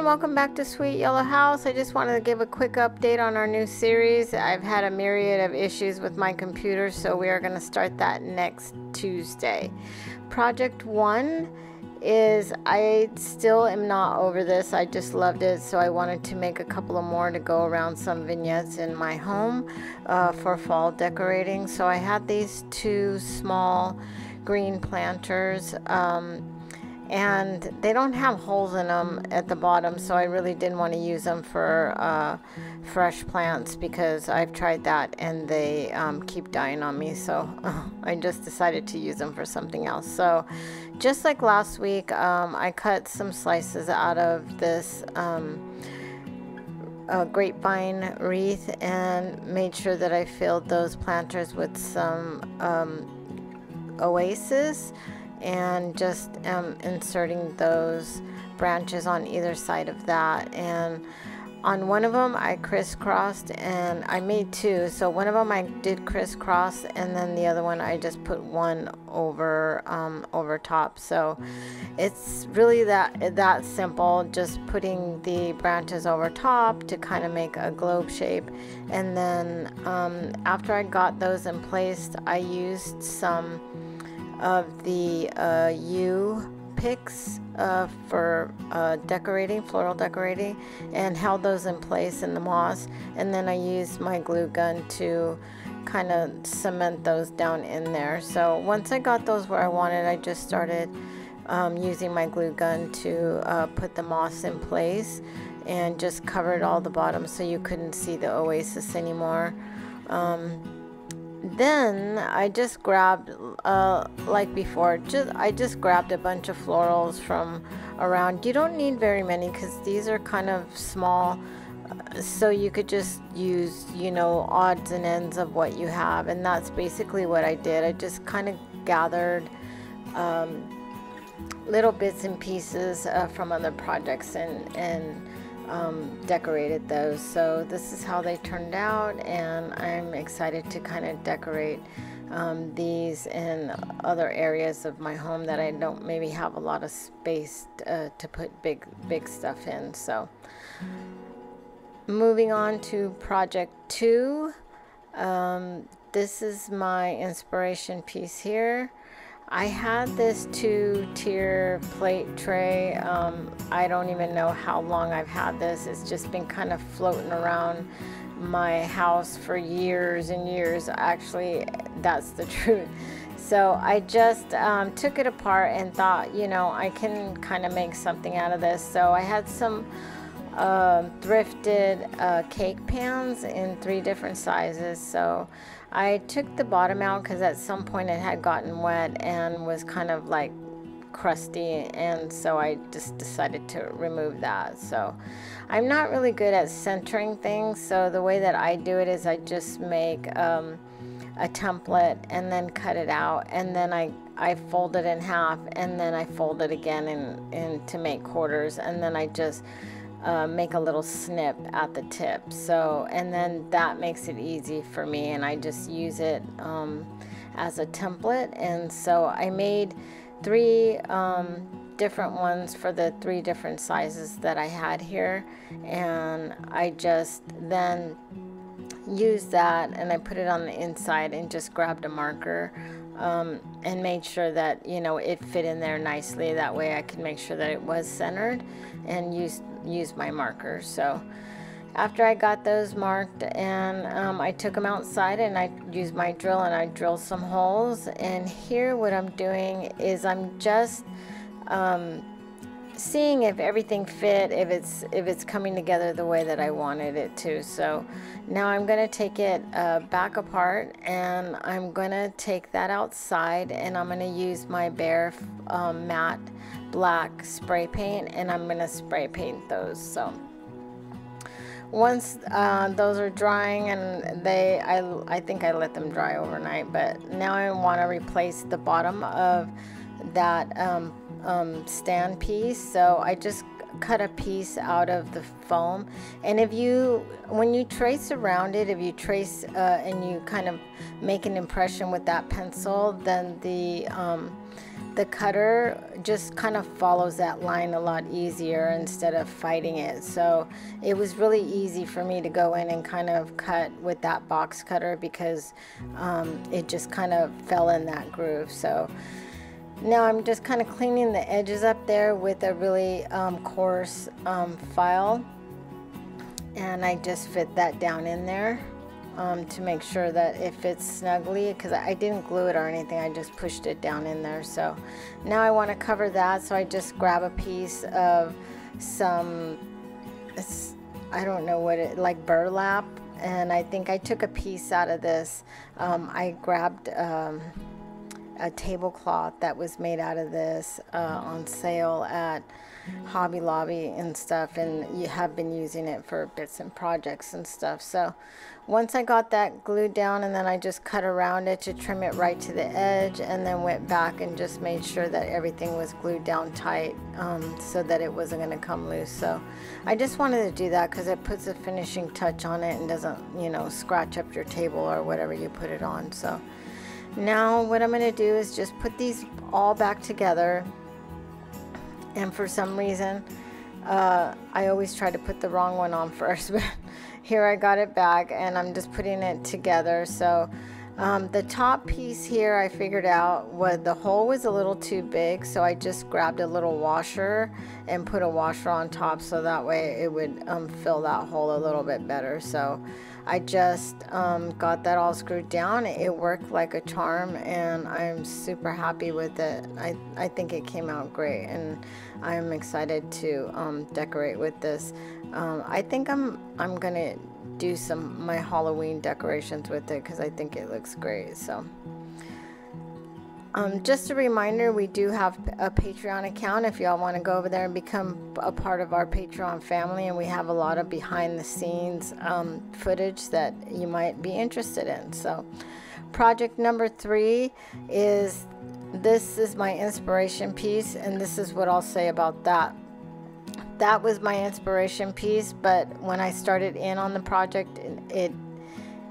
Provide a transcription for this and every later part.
everyone, welcome back to Sweet Yellow House. I just wanted to give a quick update on our new series. I've had a myriad of issues with my computer, so we are going to start that next Tuesday. Project 1 is I still am not over this. I just loved it, so I wanted to make a couple of more to go around some vignettes in my home uh, for fall decorating. So I had these two small green planters. Um, and they don't have holes in them at the bottom so I really didn't want to use them for uh, fresh plants because I've tried that and they um, keep dying on me so I just decided to use them for something else. So just like last week um, I cut some slices out of this um, grapevine wreath and made sure that I filled those planters with some um, oasis and just um, inserting those branches on either side of that. And on one of them I crisscrossed and I made two. So one of them I did crisscross and then the other one I just put one over um, over top. So it's really that that simple just putting the branches over top to kind of make a globe shape. And then um, after I got those in place I used some of the uh, U picks uh, for uh, decorating, floral decorating, and held those in place in the moss. And then I used my glue gun to kind of cement those down in there. So once I got those where I wanted, I just started um, using my glue gun to uh, put the moss in place and just covered all the bottom so you couldn't see the oasis anymore. Um, then I just grabbed, uh, like before, just I just grabbed a bunch of florals from around. You don't need very many because these are kind of small, uh, so you could just use, you know, odds and ends of what you have, and that's basically what I did. I just kind of gathered um, little bits and pieces uh, from other projects and and um, decorated those. So this is how they turned out and I'm excited to kind of decorate um, these in other areas of my home that I don't maybe have a lot of space uh, to put big big stuff in. So moving on to project two. Um, this is my inspiration piece here. I had this two tier plate tray. Um, I don't even know how long I've had this. It's just been kind of floating around my house for years and years. Actually, that's the truth. So I just um, took it apart and thought, you know, I can kind of make something out of this. So I had some uh, thrifted uh, cake pans in three different sizes. So I took the bottom out because at some point it had gotten wet and was kind of like crusty and so I just decided to remove that. So I'm not really good at centering things so the way that I do it is I just make um, a template and then cut it out and then I, I fold it in half and then I fold it again in, in to make quarters and then I just uh, make a little snip at the tip. So, and then that makes it easy for me, and I just use it um, as a template. And so I made three um, different ones for the three different sizes that I had here, and I just then used that and I put it on the inside and just grabbed a marker um, and made sure that you know it fit in there nicely that way I could make sure that it was centered and used use my markers. So after I got those marked and um, I took them outside and I used my drill and I drilled some holes and here what I'm doing is I'm just um, seeing if everything fit if it's if it's coming together the way that I wanted it to. So now I'm gonna take it uh, back apart and I'm gonna take that outside and I'm gonna use my Behr um, matte black spray paint and I'm gonna spray paint those so. Once uh, those are drying and they I, I think I let them dry overnight but now I want to replace the bottom of that um, um, stand piece so I just cut a piece out of the foam and if you when you trace around it if you trace uh, and you kind of make an impression with that pencil then the um, the cutter just kind of follows that line a lot easier instead of fighting it. So it was really easy for me to go in and kind of cut with that box cutter because um, it just kind of fell in that groove. So now I'm just kind of cleaning the edges up there with a really um, coarse um, file. And I just fit that down in there um, to make sure that it fits snugly because I didn't glue it or anything I just pushed it down in there. So now I want to cover that so I just grab a piece of some I don't know what it like burlap and I think I took a piece out of this. Um, I grabbed um, a tablecloth that was made out of this uh, on sale at Hobby Lobby and stuff and you have been using it for bits and projects and stuff. So once I got that glued down and then I just cut around it to trim it right to the edge and then went back and just made sure that everything was glued down tight um, so that it wasn't going to come loose. So I just wanted to do that because it puts a finishing touch on it and doesn't you know scratch up your table or whatever you put it on. So now what I'm going to do is just put these all back together. And for some reason uh, I always try to put the wrong one on first but here I got it back and I'm just putting it together. So um, the top piece here I figured out was the hole was a little too big so I just grabbed a little washer and put a washer on top so that way it would um, fill that hole a little bit better. So I just um, got that all screwed down. It worked like a charm and I'm super happy with it. I, I think it came out great and I'm excited to um, decorate with this. Um, I think I'm I'm gonna do some my Halloween decorations with it because I think it looks great so um, just a reminder, we do have a Patreon account if y'all want to go over there and become a part of our Patreon family. And we have a lot of behind the scenes um, footage that you might be interested in. So, project number three is this is my inspiration piece, and this is what I'll say about that. That was my inspiration piece, but when I started in on the project, it,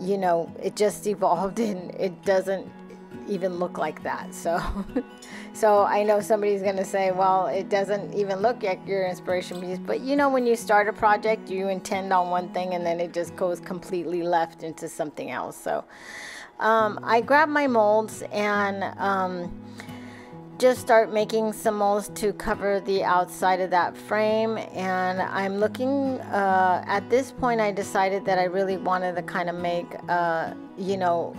you know, it just evolved and it doesn't even look like that. So, so I know somebody's going to say, well, it doesn't even look like your inspiration piece. But you know, when you start a project, you intend on one thing and then it just goes completely left into something else. So, um, I grab my molds and um, just start making some molds to cover the outside of that frame and I'm looking uh, at this point I decided that I really wanted to kind of make uh, you know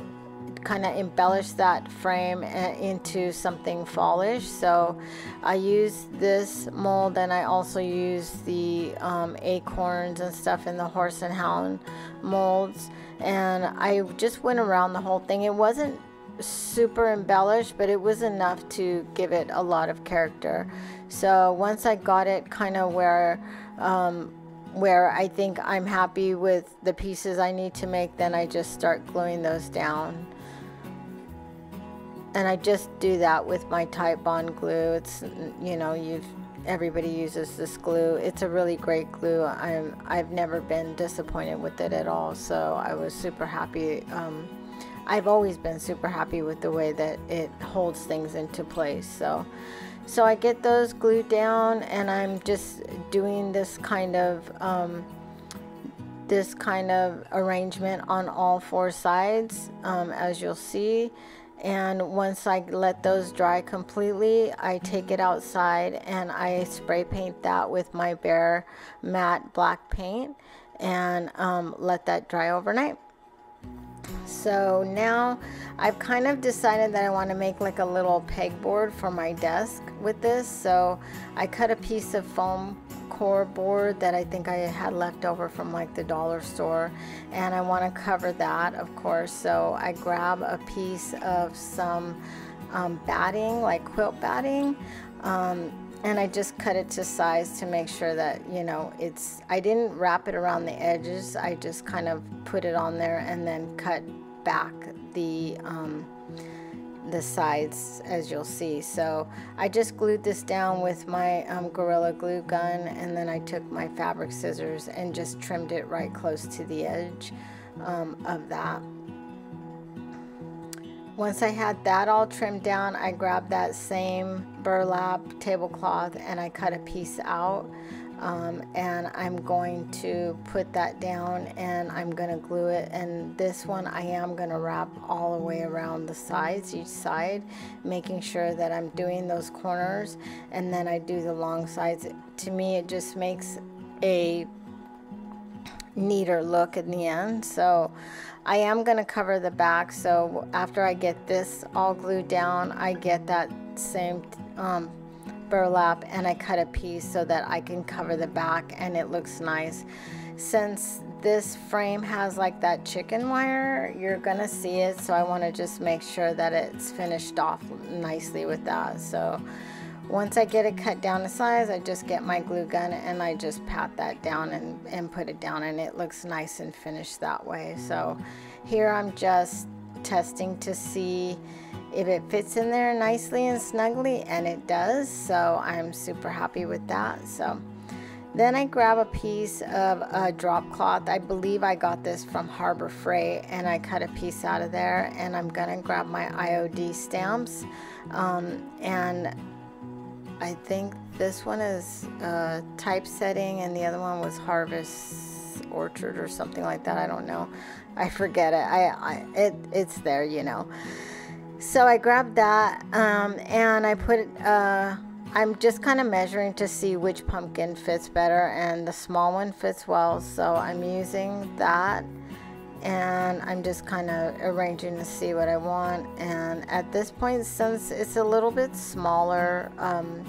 kind of embellish that frame uh, into something fallish. So I use this mold and I also use the um, acorns and stuff in the horse and hound molds. And I just went around the whole thing. It wasn't super embellished, but it was enough to give it a lot of character. So once I got it kind of where um, where I think I'm happy with the pieces I need to make, then I just start gluing those down and I just do that with my Titebond glue. It's you know you've everybody uses this glue. It's a really great glue. I'm I've never been disappointed with it at all. So I was super happy. Um, I've always been super happy with the way that it holds things into place. So so I get those glued down and I'm just doing this kind of um, this kind of arrangement on all four sides um, as you'll see and once I let those dry completely I take it outside and I spray paint that with my Behr matte black paint and um, let that dry overnight. So now I've kind of decided that I want to make like a little pegboard for my desk with this. So I cut a piece of foam core board that I think I had left over from like the dollar store and I want to cover that of course. So I grab a piece of some um, batting like quilt batting um, and I just cut it to size to make sure that you know it's I didn't wrap it around the edges. I just kind of put it on there and then cut back the um, the sides as you'll see so I just glued this down with my um, Gorilla Glue gun and then I took my fabric scissors and just trimmed it right close to the edge um, of that once I had that all trimmed down, I grabbed that same burlap tablecloth and I cut a piece out. Um, and I'm going to put that down and I'm going to glue it. And this one I am going to wrap all the way around the sides each side making sure that I'm doing those corners. And then I do the long sides. To me it just makes a neater look in the end. So I am going to cover the back. So after I get this all glued down I get that same um, burlap and I cut a piece so that I can cover the back and it looks nice since this frame has like that chicken wire you're gonna see it so I want to just make sure that it's finished off nicely with that so once I get it cut down to size, I just get my glue gun and I just pat that down and, and put it down and it looks nice and finished that way. So here I'm just testing to see if it fits in there nicely and snugly and it does. So I'm super happy with that. So then I grab a piece of a drop cloth. I believe I got this from Harbor Freight and I cut a piece out of there and I'm gonna grab my IOD stamps um, and I think this one is uh, typesetting and the other one was Harvest Orchard or something like that. I don't know. I forget it. I, I it it's there, you know. So I grabbed that um, and I put uh, I'm just kind of measuring to see which pumpkin fits better and the small one fits well so I'm using that and I'm just kind of arranging to see what I want and at this point since it's a little bit smaller um,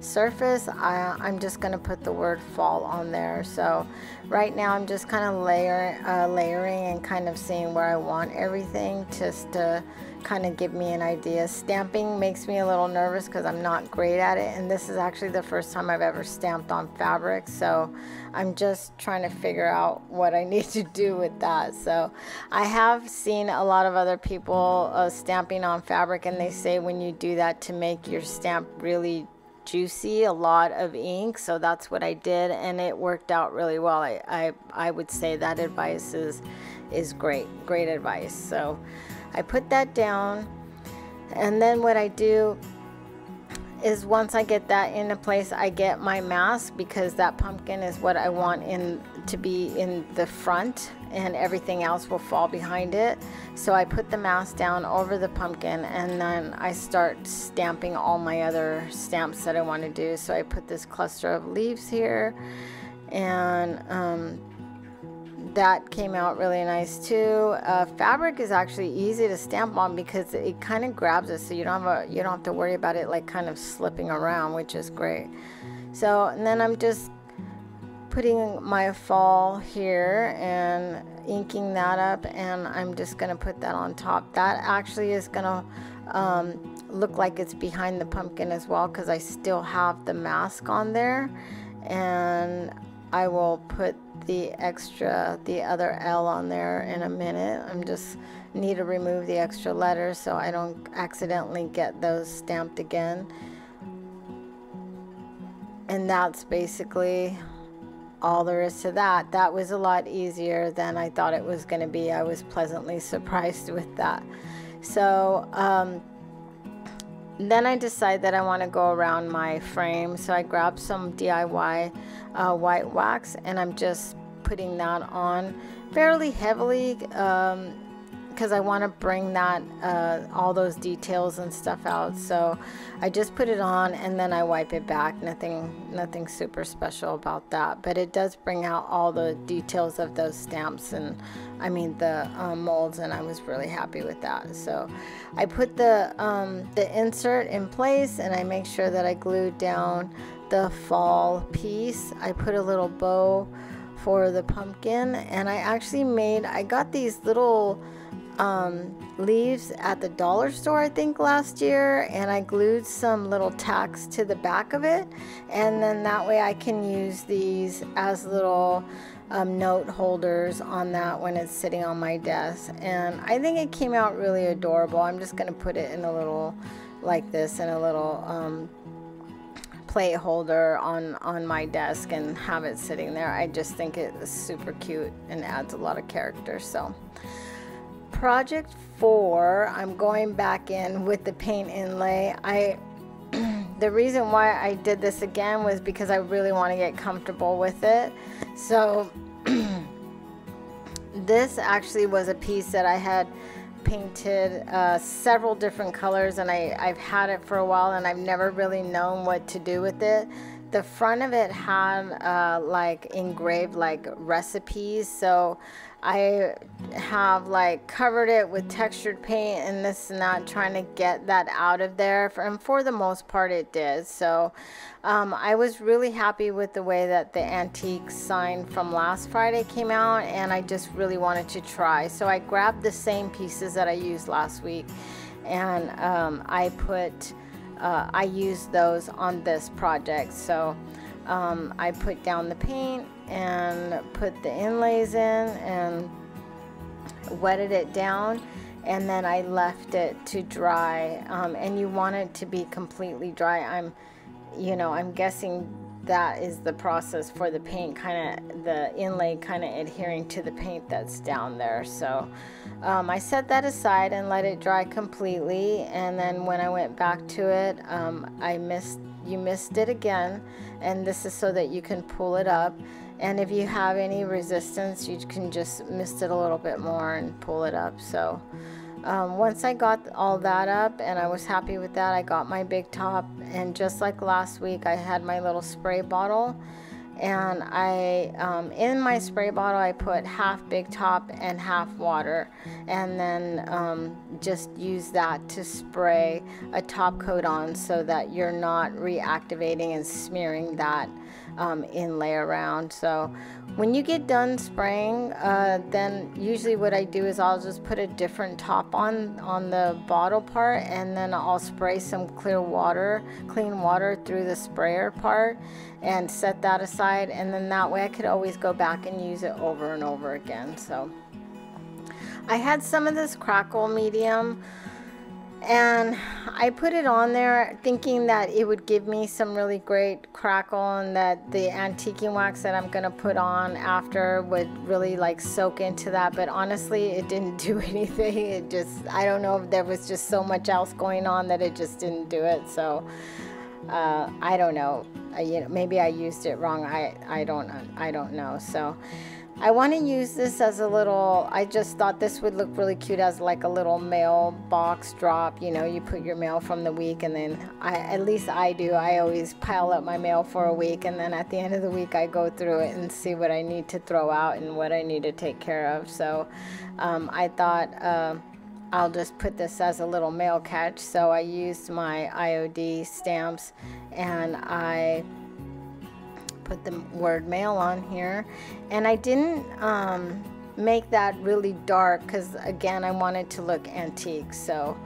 surface I, am just gonna put the word fall on there. So right now I'm just kind of layer, uh, layering and kind of seeing where I want everything just to kind of give me an idea. Stamping makes me a little nervous because I'm not great at it and this is actually the first time I've ever stamped on fabric so I'm just trying to figure out what I need to do with that. So I have seen a lot of other people uh, stamping on fabric and they say when you do that to make your stamp really juicy, a lot of ink. So that's what I did and it worked out really well. I, I, I would say that advice is, is great, great advice. So I put that down and then what I do is once I get that into place, I get my mask because that pumpkin is what I want in to be in the front and everything else will fall behind it. So I put the mask down over the pumpkin and then I start stamping all my other stamps that I want to do. So I put this cluster of leaves here and um, that came out really nice too. Uh, fabric is actually easy to stamp on because it kind of grabs it so you don't have a, you don't have to worry about it like kind of slipping around which is great. So and then I'm just putting my fall here and inking that up and I'm just going to put that on top. That actually is going to um, look like it's behind the pumpkin as well because I still have the mask on there and I will put the extra, the other L on there in a minute. I'm just need to remove the extra letters so I don't accidentally get those stamped again. And that's basically all there is to that. That was a lot easier than I thought it was going to be. I was pleasantly surprised with that. So um, then I decide that I want to go around my frame. So I grab some DIY uh, white wax and I'm just putting that on fairly heavily. Um, because I want to bring that uh, all those details and stuff out. So I just put it on and then I wipe it back. Nothing nothing super special about that. But it does bring out all the details of those stamps and I mean the um, molds and I was really happy with that. So I put the um, the insert in place and I make sure that I glued down the fall piece. I put a little bow for the pumpkin and I actually made I got these little um, leaves at the dollar store, I think, last year, and I glued some little tacks to the back of it, and then that way I can use these as little um, note holders on that when it's sitting on my desk. And I think it came out really adorable. I'm just going to put it in a little like this in a little um, plate holder on on my desk and have it sitting there. I just think it is super cute and adds a lot of character. So project four, I'm going back in with the paint inlay. I the reason why I did this again was because I really want to get comfortable with it. So this actually was a piece that I had painted uh, several different colors and I, I've had it for a while and I've never really known what to do with it the front of it had uh, like engraved like recipes so I have like covered it with textured paint and this and that trying to get that out of there and for the most part it did so um, I was really happy with the way that the antique sign from last Friday came out and I just really wanted to try so I grabbed the same pieces that I used last week and um, I put uh, I used those on this project. So um, I put down the paint and put the inlays in and wetted it down and then I left it to dry. Um, and you want it to be completely dry. I'm you know I'm guessing that is the process for the paint kind of the inlay kind of adhering to the paint that's down there. So um, I set that aside and let it dry completely and then when I went back to it um, I mist you mist it again and this is so that you can pull it up. And if you have any resistance you can just mist it a little bit more and pull it up. So um, once I got all that up and I was happy with that, I got my big top. And just like last week, I had my little spray bottle and I um, in my spray bottle I put half big top and half water. And then um, just use that to spray a top coat on so that you're not reactivating and smearing that um, inlay around so when you get done spraying, uh, then usually what I do is I'll just put a different top on on the bottle part and then I'll spray some clear water, clean water through the sprayer part and set that aside and then that way I could always go back and use it over and over again. So I had some of this crackle medium and I put it on there thinking that it would give me some really great crackle and that the antiquing wax that I'm gonna put on after would really like soak into that. But honestly it didn't do anything. It just I don't know if there was just so much else going on that it just didn't do it. So uh, I don't know. Uh, you know maybe I used it wrong. I I don't I don't know. So I want to use this as a little, I just thought this would look really cute as like a little mail box drop. You know, you put your mail from the week and then I, at least I do. I always pile up my mail for a week and then at the end of the week I go through it and see what I need to throw out and what I need to take care of. So um, I thought uh, I'll just put this as a little mail catch. So I used my IOD stamps and I put the word mail on here. And I didn't um, make that really dark because again I wanted to look antique. So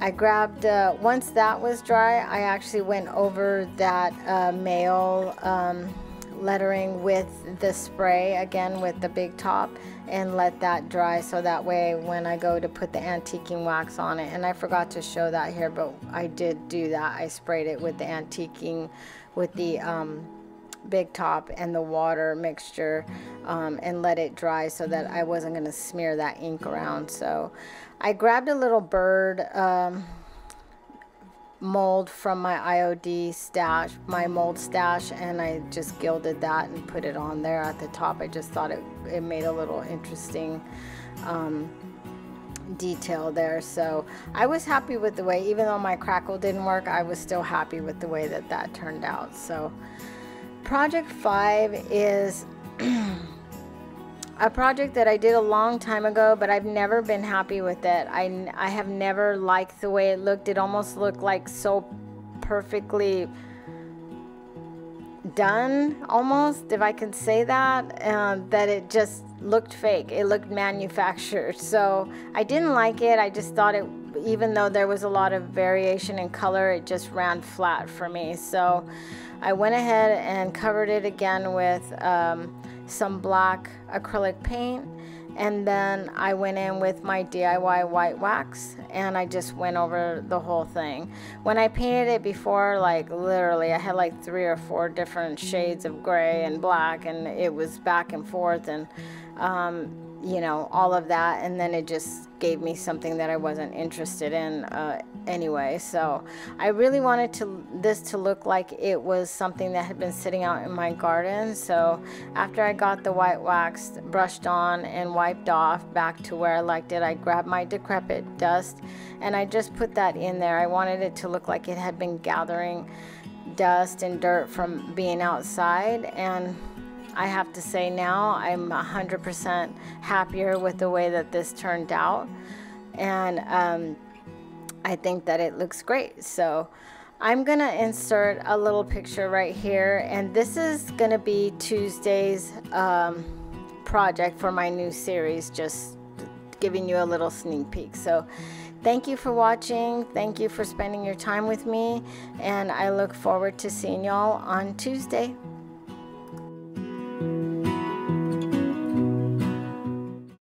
I grabbed uh, once that was dry I actually went over that uh, mail um, lettering with the spray again with the big top and let that dry. So that way when I go to put the antiquing wax on it and I forgot to show that here but I did do that. I sprayed it with the antiquing with the um, big top and the water mixture um, and let it dry so that I wasn't going to smear that ink around. So I grabbed a little bird um, mold from my IOD stash, my mold stash, and I just gilded that and put it on there at the top. I just thought it, it made a little interesting um, detail there. So I was happy with the way, even though my crackle didn't work, I was still happy with the way that that turned out. So Project 5 is a project that I did a long time ago, but I've never been happy with it. I, I have never liked the way it looked. It almost looked like so perfectly done, almost, if I can say that, uh, that it just looked fake. It looked manufactured. So I didn't like it. I just thought it, even though there was a lot of variation in color, it just ran flat for me. So I went ahead and covered it again with um, some black acrylic paint and then I went in with my DIY white wax and I just went over the whole thing. When I painted it before, like literally I had like three or four different shades of gray and black and it was back and forth and um, you know, all of that. And then it just gave me something that I wasn't interested in uh, anyway. So I really wanted to this to look like it was something that had been sitting out in my garden. So after I got the white wax brushed on and wiped off back to where I liked it, I grabbed my decrepit dust and I just put that in there. I wanted it to look like it had been gathering dust and dirt from being outside and I have to say now I'm 100% happier with the way that this turned out. And um, I think that it looks great. So I'm to insert a little picture right here. And this is to be Tuesday's um, project for my new series, just giving you a little sneak peek. So thank you for watching. Thank you for spending your time with me. And I look forward to seeing y'all on Tuesday.